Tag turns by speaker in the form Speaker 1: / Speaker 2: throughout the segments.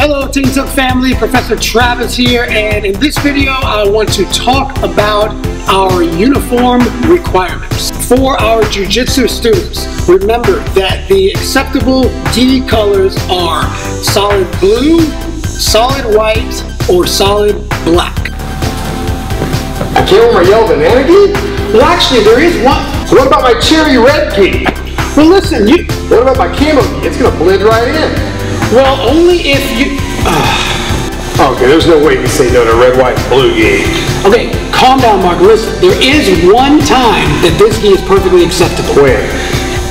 Speaker 1: Hello Team Tooke family, Professor Travis here, and in this video I want to talk about our uniform requirements. For our Jiu-Jitsu students, remember that the acceptable gi colors are solid blue, solid white, or solid black.
Speaker 2: I can't wear my yellow banana eh, gi?
Speaker 1: Well actually there is one.
Speaker 2: What about my cherry red gi?
Speaker 1: Well listen, you,
Speaker 2: What about my camo gi? It's gonna blend right in.
Speaker 1: Well only if you,
Speaker 2: Okay, there's no way you say no to red, white, and blue gi.
Speaker 1: okay, calm down Mark, listen, there is one time that this gi is perfectly acceptable.
Speaker 2: When?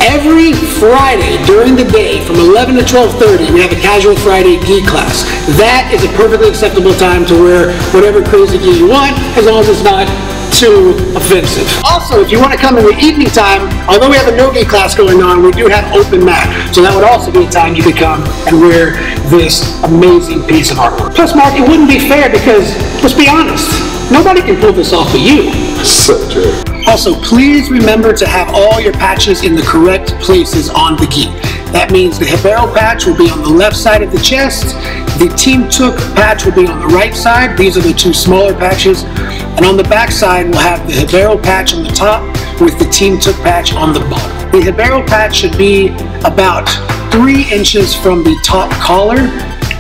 Speaker 1: Every Friday during the day from 11 to 12.30, we have a Casual Friday gi class. That is a perfectly acceptable time to wear whatever crazy gi you want, as long as it's not too offensive. Also, if you want to come in the evening time, although we have a no-gi class going on, we do have open mat. So that would also be a time you could come and wear this amazing piece of artwork. Plus, Mark, it wouldn't be fair because, let's be honest, nobody can pull this off but you.
Speaker 2: So true.
Speaker 1: Also, please remember to have all your patches in the correct places on the gi. That means the Hibero patch will be on the left side of the chest, the Team Tooke patch will be on the right side. These are the two smaller patches. And on the back side, we'll have the Hibero patch on the top with the Team Tooke patch on the bottom. The Hibero patch should be about three inches from the top collar,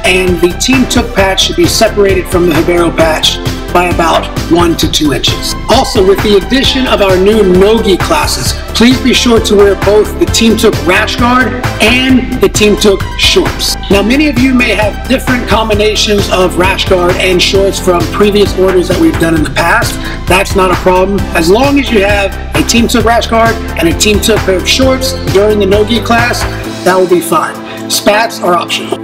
Speaker 1: and the Team Tooke patch should be separated from the Hibero patch by about one to two inches. Also, with the addition of our new Nogi classes, please be sure to wear both the Team Tooke rash guard and the Team Tooke shorts. Now, many of you may have different combinations of rash guard and shorts from previous orders that we've done in the past. That's not a problem. As long as you have a Team Tooke rash guard and a Team Tooke pair of shorts during the Nogi class, that will be fine. Spats are optional.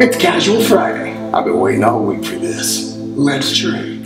Speaker 1: It's Casual Friday.
Speaker 2: I've been waiting all week for this.
Speaker 1: Let's train.